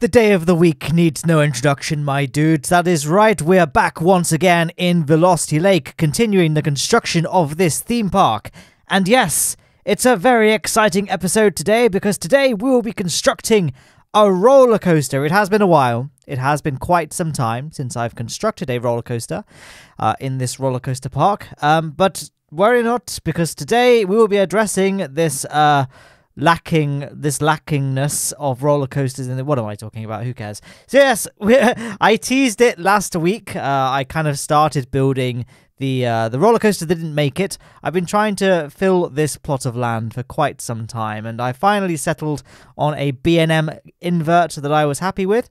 The day of the week needs no introduction, my dudes. That is right, we're back once again in Velocity Lake, continuing the construction of this theme park. And yes, it's a very exciting episode today because today we will be constructing a roller coaster. It has been a while, it has been quite some time since I've constructed a roller coaster uh, in this roller coaster park. Um, but worry not, because today we will be addressing this. Uh, lacking this lackingness of roller coasters in the what am I talking about? Who cares? So yes, I teased it last week. Uh, I kind of started building the uh, the roller coaster that didn't make it. I've been trying to fill this plot of land for quite some time, and I finally settled on a B&M invert that I was happy with.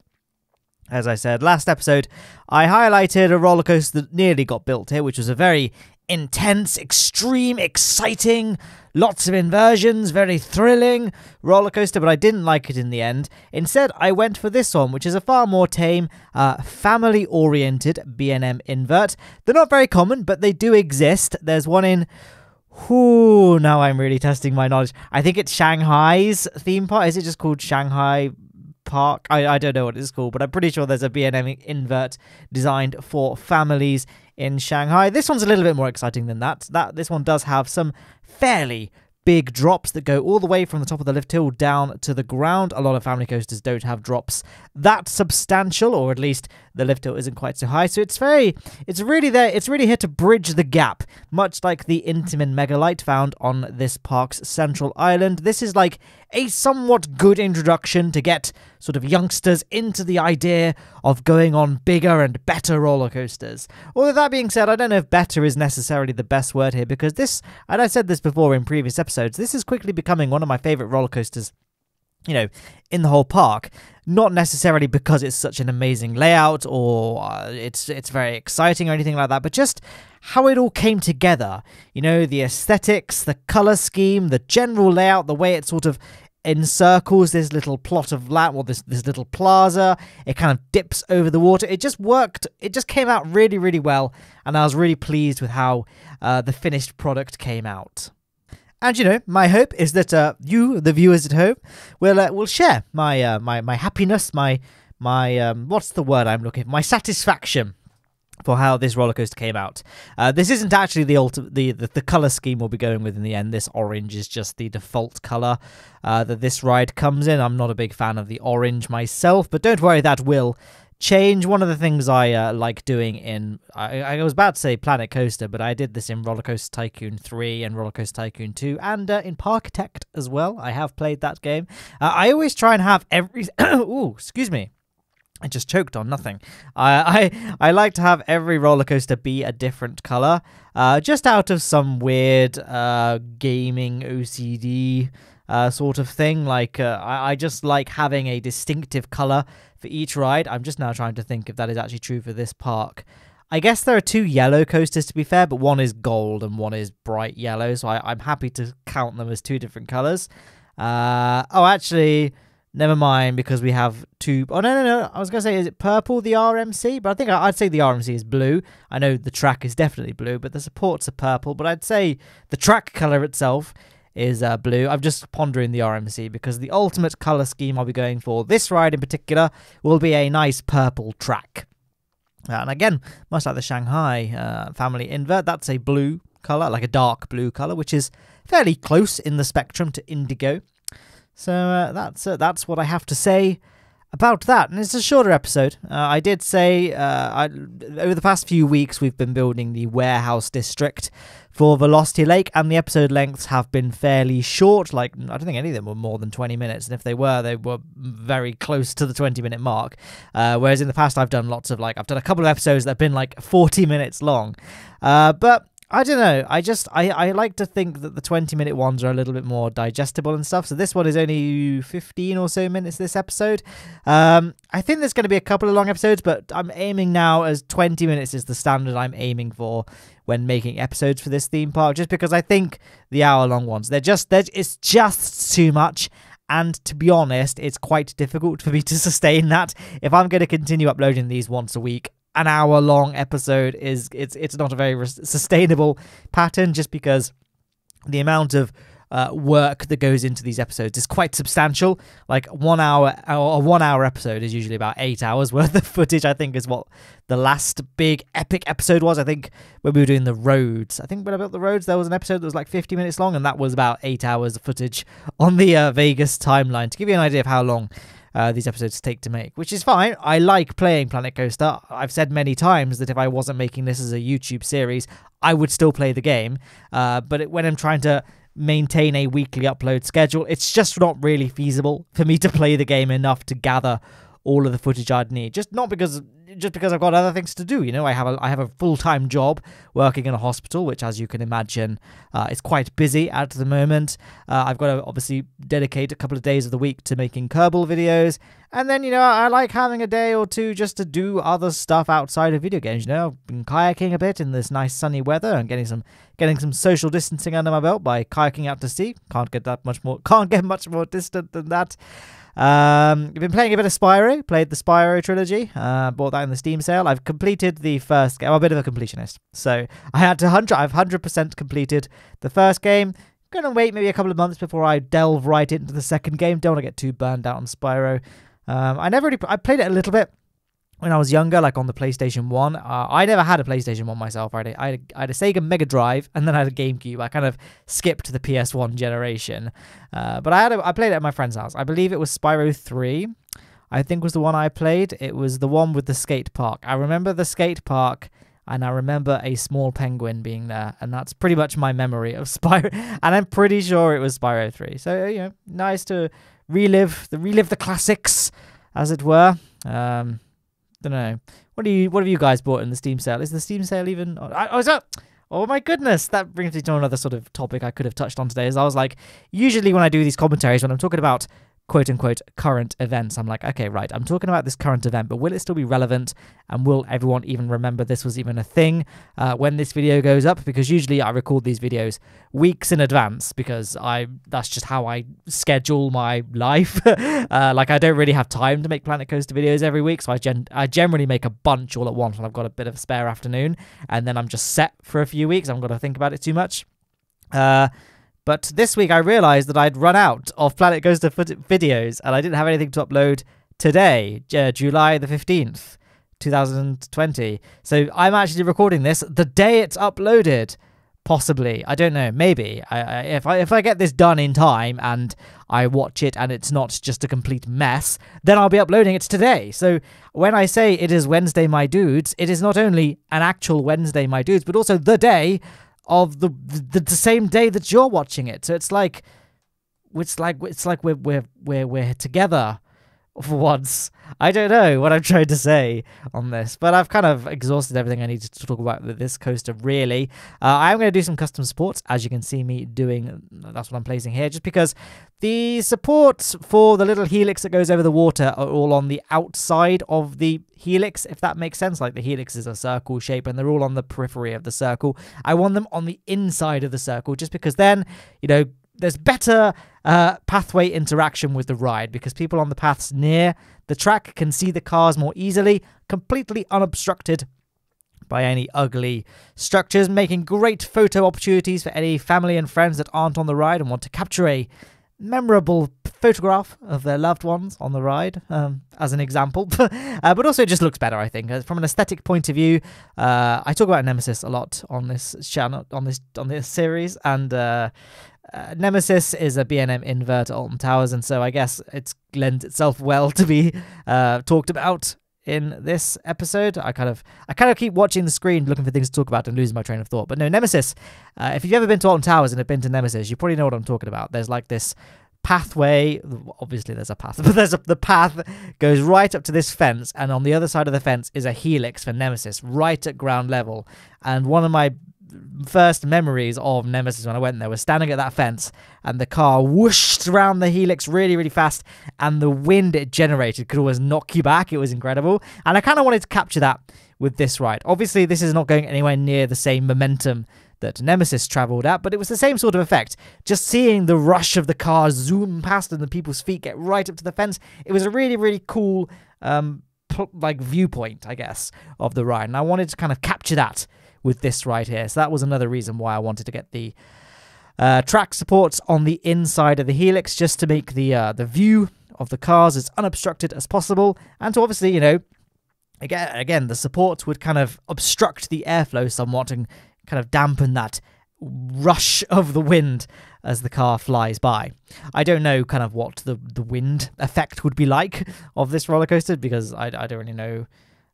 As I said last episode, I highlighted a roller coaster that nearly got built here, which was a very intense, extreme, exciting, lots of inversions, very thrilling roller coaster, but I didn't like it in the end. Instead, I went for this one, which is a far more tame, uh, family oriented B&M invert. They're not very common, but they do exist. There's one in. Whoo, now I'm really testing my knowledge. I think it's Shanghai's theme park. Is it just called Shanghai Park. I, I don't know what it's called, but I'm pretty sure there's a B&M invert designed for families in Shanghai. This one's a little bit more exciting than that. That this one does have some fairly big drops that go all the way from the top of the lift hill down to the ground. A lot of family coasters don't have drops that substantial, or at least the lift hill isn't quite so high. So it's very, it's really there, it's really here to bridge the gap, much like the Intamin Mega-Lite found on this park's central island. This is like a somewhat good introduction to get sort of youngsters into the idea of going on bigger and better roller coasters. Although that being said, I don't know if better is necessarily the best word here because this, and I said this before in previous episodes, this is quickly becoming one of my favorite roller coasters you know, in the whole park. Not necessarily because it's such an amazing layout or uh, it's it's very exciting or anything like that, but just how it all came together. You know, the aesthetics, the color scheme, the general layout, the way it sort of encircles this little plot of land or this this little plaza. It kind of dips over the water. It just worked. It just came out really really well, and I was really pleased with how uh, the finished product came out. And you know, my hope is that uh, you, the viewers at home, will uh, will share my uh, my my happiness, my my um, what's the word I'm looking for? My satisfaction for how this roller coaster came out. Uh, this isn't actually the, ulti- the, the the color scheme we'll be going with in the end. This orange is just the default color uh, that this ride comes in. I'm not a big fan of the orange myself, but don't worry, that will change. One of the things I uh, like doing in I, I, was about to say Planet Coaster, but I did this in Roller Coaster Tycoon 3 and Roller Coaster Tycoon 2 and uh, in Parkitect as well. I have played that game. Uh, I always try and have every Oh, excuse me. I just choked on nothing. I, I I like to have every roller coaster be a different color, uh, just out of some weird uh, gaming OCD uh, sort of thing. Like uh, I, I just like having a distinctive color for each ride. I'm just now trying to think if that is actually true for this park. I guess there are two yellow coasters to be fair, but one is gold and one is bright yellow, so I, am happy to count them as two different colors. Uh, oh, actually, never mind because we have two. Oh no, no, no! I was gonna say, is it purple the RMC? But I think I'd say the RMC is blue. I know the track is definitely blue, but the supports are purple. But I'd say the track color itself is uh, blue. I'm just pondering the RMC because the ultimate color scheme I'll be going for this ride in particular will be a nice purple track. Uh, and again, much like the Shanghai uh, family invert, that's a blue color, like a dark blue color, which is fairly close in the spectrum to indigo. So uh, that's uh, that's what I have to say about that. And it's a shorter episode. Uh, I did say uh, I, over the past few weeks we've been building the warehouse district for Velocity Lake, and the episode lengths have been fairly short. Like I don't think any of them were more than 20 minutes, and if they were, they were very close to the 20 minute mark. Uh, whereas in the past, I've done lots of like I've done a couple of episodes that have been like 40 minutes long. Uh, but I don't know. I just I, I like to think that the 20 minute ones are a little bit more digestible and stuff. So this one is only 15 or so minutes this episode. Um I think there's going to be a couple of long episodes, but I'm aiming now as 20 minutes is the standard I'm aiming for when making episodes for this theme park just because I think the hour long ones they're just they're, it's just too much and to be honest, it's quite difficult for me to sustain that. If I'm going to continue uploading these once a week, an hour long episode is it's it's not a very sustainable pattern just because the amount of uh, work that goes into these episodes is quite substantial. Like one hour, a one hour episode is usually about eight hours worth of footage. I think is what the last big epic episode was. I think when we were doing the roads, I think when I built the roads, there was an episode that was like 50 minutes long, and that was about eight hours of footage on the uh, Vegas timeline to give you an idea of how long uh, these episodes take to make, which is fine. I like playing Planet Coaster. I've said many times that if I wasn't making this as a YouTube series, I would still play the game. Uh, but it, when I'm trying to maintain a weekly upload schedule, it's just not really feasible for me to play the game enough to gather all of the footage I'd need. Just not because just because I've got other things to do. You know, I have a I have a full time job working in a hospital, which, as you can imagine, uh, is quite busy at the moment. Uh, I've got to obviously dedicate a couple of days of the week to making Kerbal videos, and then you know I like having a day or two just to do other stuff outside of video games. You know, I've been kayaking a bit in this nice sunny weather and getting some getting some social distancing under my belt by kayaking out to sea. Can't get that much more. Can't get much more distant than that. Um, I've been playing a bit of Spyro, played the Spyro trilogy, uh, bought that in the Steam sale. I've completed the first game. I'm a bit of a completionist. So I had to 100, I've 100% completed the first game. Gonna wait maybe a couple of months before I delve right into the second game. Don't want to get too burned out on Spyro. Um, I never really, I played it a little bit when I was younger, like on the PlayStation 1, uh, I never had a PlayStation 1 myself. I had, had a, I had a Sega Mega Drive and then I had a GameCube. I kind of skipped the PS1 generation. Uh, but I had a, I played it at my friend's house. I believe it was Spyro 3, I think was the one I played. It was the one with the skate park. I remember the skate park and I remember a small penguin being there. And that's pretty much my memory of Spyro. And I'm pretty sure it was Spyro 3. So, you know, nice to relive the, relive the classics, as it were. Um, don't know. What do you? What have you guys bought in the Steam sale? Is the Steam sale even? Oh, is that? Oh my goodness, that brings me to another sort of topic I could have touched on today. Is I was like, usually when I do these commentaries, when I'm talking about quote unquote current events. I'm like, okay, right, I'm talking about this current event, but will it still be relevant? And will everyone even remember this was even a thing uh, when this video goes up? Because usually I record these videos weeks in advance because I that's just how I schedule my life. uh, like I don't really have time to make Planet Coaster videos every week, so I gen- I generally make a bunch all at once when I've got a bit of a spare afternoon, and then I'm just set for a few weeks. I'm gonna think about it too much. Uh, but this week I realized that I'd run out of Planet Coaster videos and I didn't have anything to upload today, uh, July the 15th, 2020. So I'm actually recording this the day it's uploaded. Possibly, I don't know. Maybe I, I, if I if I get this done in time and I watch it and it's not just a complete mess, then I'll be uploading it today. So when I say it is Wednesday, my dudes, it is not only an actual Wednesday, my dudes, but also the day of the, the the same day that you're watching it. So it's like it's like it's like we're we're we're we're together for once. I don't know what I'm trying to say on this, but I've kind of exhausted everything I needed to talk about this coaster, really. Uh, I'm going to do some custom supports, as you can see me doing. That's what I'm placing here, just because the supports for the little helix that goes over the water are all on the outside of the helix, if that makes sense. Like the helix is a circle shape and they're all on the periphery of the circle. I want them on the inside of the circle, just because then, you know, there's better uh, pathway interaction with the ride because people on the paths near the track can see the cars more easily, completely unobstructed by any ugly structures, making great photo opportunities for any family and friends that aren't on the ride and want to capture a memorable photograph of their loved ones on the ride, um, as an example. uh, but also, it just looks better, I think, from an aesthetic point of view. Uh, I talk about Nemesis a lot on this channel, on this on this series, and uh, Nemesis is a B&M invert Alton Towers, and so I guess it lends itself well to be uh, talked about in this episode. I kind of I kind of keep watching the screen, looking for things to talk about, and losing my train of thought. But no, Nemesis. Uh, if you've ever been to Alton Towers and have been to Nemesis, you probably know what I'm talking about. There's like this pathway. Obviously, there's a path, but there's a, the path goes right up to this fence, and on the other side of the fence is a helix for Nemesis, right at ground level. And one of my first memories of Nemesis when I went there was standing at that fence and the car whooshed around the helix really, really fast, and the wind it generated could always knock you back. It was incredible. And I kind of wanted to capture that with this ride. Obviously, this is not going anywhere near the same momentum that Nemesis traveled at, but it was the same sort of effect. Just seeing the rush of the car zoom past and the people's feet get right up to the fence, it was a really, really cool, um, like viewpoint, I guess, of the ride. And I wanted to kind of capture that with this right here. So that was another reason why I wanted to get the Uh, track supports on the inside of the helix just to make the uh, the view of the cars as unobstructed as possible, and to obviously, you know, again, again, the supports would kind of obstruct the airflow somewhat and kind of dampen that rush of the wind as the car flies by. I don't know kind of what the, the wind effect would be like of this roller coaster because I, I don't really know.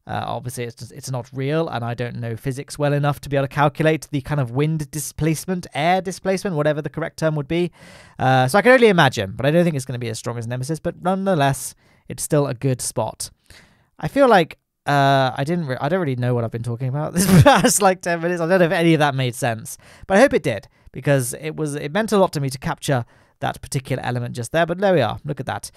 Uh, obviously, it's just, it's not real, and I don't know physics well enough to be able to calculate the kind of wind displacement, air displacement, whatever the correct term would be. Uh, so I can only imagine, but I don't think it's going to be as strong as Nemesis. But nonetheless, it's still a good spot. I feel like uh, I didn't. Re- I don't really know what I've been talking about this past like ten minutes. I don't know if any of that made sense, but I hope it did because it was. It meant a lot to me to capture that particular element just there. But there we are. Look at that.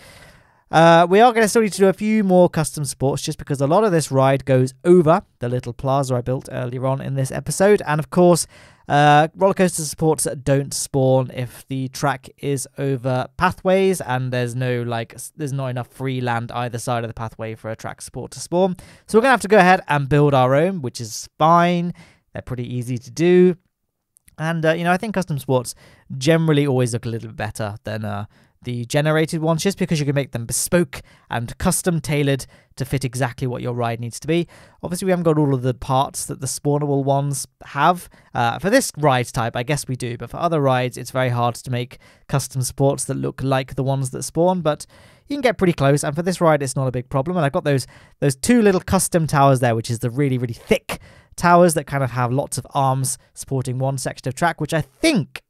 Uh, we are going to still need to do a few more custom sports just because a lot of this ride goes over the little plaza I built earlier on in this episode. And of course, uh, roller coaster supports don't spawn if the track is over pathways and there's no like there's not enough free land either side of the pathway for a track support to spawn. So we're gonna have to go ahead and build our own, which is fine. They're pretty easy to do. And uh, you know, I think custom sports generally always look a little bit better than uh, the generated ones just because you can make them bespoke and custom tailored to fit exactly what your ride needs to be. Obviously, we haven't got all of the parts that the spawnable ones have. Uh, for this ride type, I guess we do, but for other rides, it's very hard to make custom sports that look like the ones that spawn, but you can get pretty close. And for this ride, it's not a big problem. And I've got those those two little custom towers there, which is the really, really thick towers that kind of have lots of arms supporting one section of track, which I think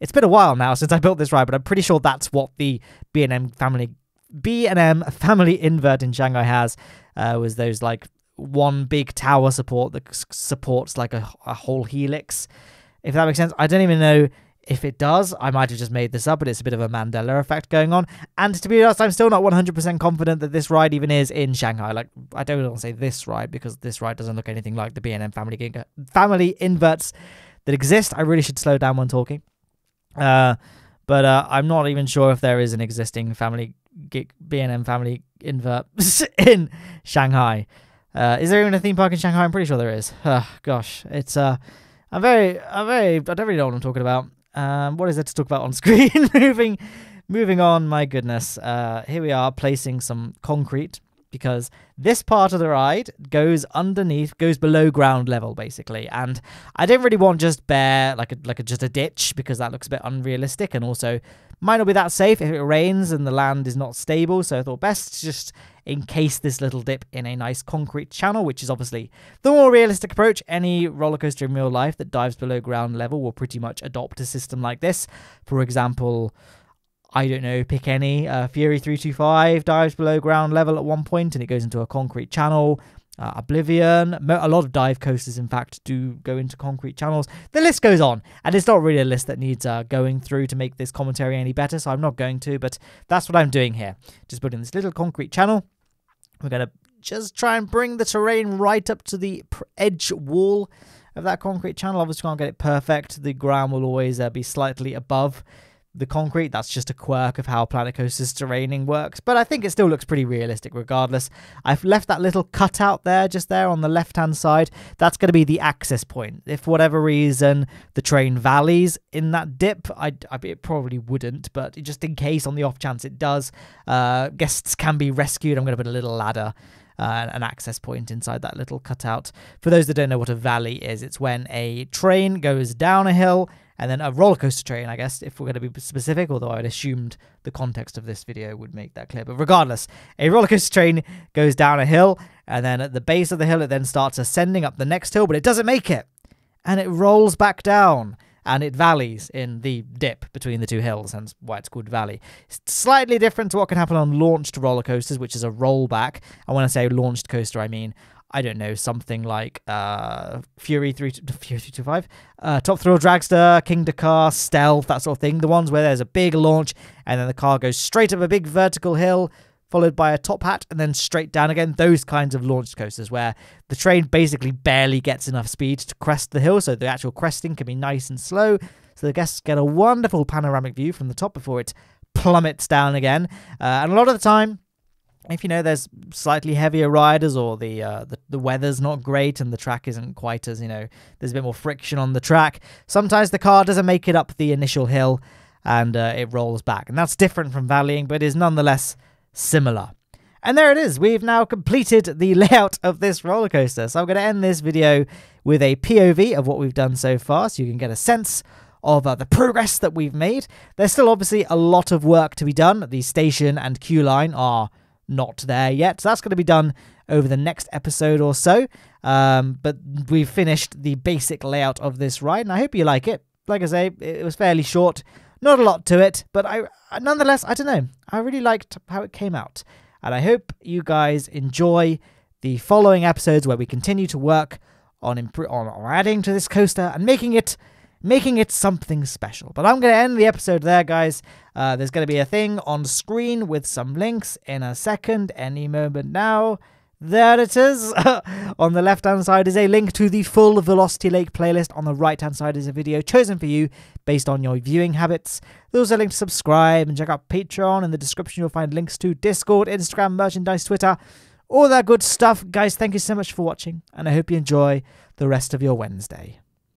it's been a while now since I built this ride, but I'm pretty sure that's what the B&M family B&M family invert in Shanghai has. Uh, was those like one big tower support that supports like a, a whole helix. If that makes sense, I don't even know if it does. I might have just made this up, but it's a bit of a Mandela effect going on. And to be honest, I'm still not 100% confident that this ride even is in Shanghai. Like, I don't want to say this ride because this ride doesn't look anything like the B&M family family inverts that exist. I really should slow down when talking. Uh, but uh, I'm not even sure if there is an existing family B&M family invert in Shanghai. Uh, is there even a theme park in Shanghai? I'm pretty sure there is. Uh, gosh, it's uh, I'm very, I'm very, I don't really know what I'm talking about. Um, what is there to talk about on screen? moving, moving on. My goodness. Uh, here we are placing some concrete because this part of the ride goes underneath, goes below ground level basically. And I didn't really want just bare like a like a, just a ditch because that looks a bit unrealistic and also might not be that safe if it rains and the land is not stable. So I thought best just encase this little dip in a nice concrete channel, which is obviously the more realistic approach. Any roller coaster in real life that dives below ground level will pretty much adopt a system like this. For example, I don't know, pick any. Uh, Fury 325 dives below ground level at one point and it goes into a concrete channel. Uh, Oblivion, a lot of dive coasters, in fact, do go into concrete channels. The list goes on, and it's not really a list that needs uh, going through to make this commentary any better, so I'm not going to, but that's what I'm doing here. Just putting this little concrete channel. We're going to just try and bring the terrain right up to the edge wall of that concrete channel. Obviously, can't get it perfect. The ground will always uh, be slightly above the concrete. That's just a quirk of how Planet Coaster's terraining works, but I think it still looks pretty realistic regardless. I've left that little cutout there, just there on the left hand side. That's going to be the access point. If for whatever reason the train valleys in that dip, I, I it probably wouldn't, but just in case on the off chance it does, uh, guests can be rescued. I'm going to put a little ladder. Uh, an access point inside that little cutout. For those that don't know what a valley is, it's when a train goes down a hill and then a roller coaster train, I guess, if we're going to be specific, although I'd assumed the context of this video would make that clear. But regardless, a roller coaster train goes down a hill, and then at the base of the hill, it then starts ascending up the next hill, but it doesn't make it. And it rolls back down, and it valleys in the dip between the two hills, hence why it's called Valley. It's slightly different to what can happen on launched roller coasters, which is a rollback. And when I say launched coaster, I mean I don't know, something like uh, Fury 3 Fury 325, uh, Top Thrill Dragster, Kingda Ka, Stealth, that sort of thing. The ones where there's a big launch and then the car goes straight up a big vertical hill, followed by a top hat, and then straight down again. Those kinds of launch coasters where the train basically barely gets enough speed to crest the hill, so the actual cresting can be nice and slow. So the guests get a wonderful panoramic view from the top before it plummets down again. Uh, and a lot of the time, if you know there's slightly heavier riders or the, uh, the the weather's not great and the track isn't quite as you know there's a bit more friction on the track sometimes the car doesn't make it up the initial hill and uh, it rolls back. And that's different from valleying but is nonetheless similar. And there it is. We've now completed the layout of this roller coaster. So i'm going to end this video with a pov of what we've done so far so you can get a sense of uh, the progress that we've made. There's still obviously a lot of work to be done. The station and queue line are not there yet. So that's going to be done over the next episode or so. Um, but we've finished the basic layout of this ride, and I hope you like it. Like I say, it was fairly short, not a lot to it, but I nonetheless, I don't know, I really liked how it came out, and I hope you guys enjoy the following episodes where we continue to work on imp- on adding to this coaster and making it making it something special. But I'm going to end the episode there, guys. Uh, there's going to be a thing on screen with some links in a second, any moment now. There it is. on the left hand side is a link to the full Velocity Lake playlist. On the right hand side is a video chosen for you based on your viewing habits. There's also a link to subscribe and check out Patreon. In the description, you'll find links to Discord, Instagram, merchandise, Twitter, all that good stuff. Guys, thank you so much for watching, and I hope you enjoy the rest of your Wednesday.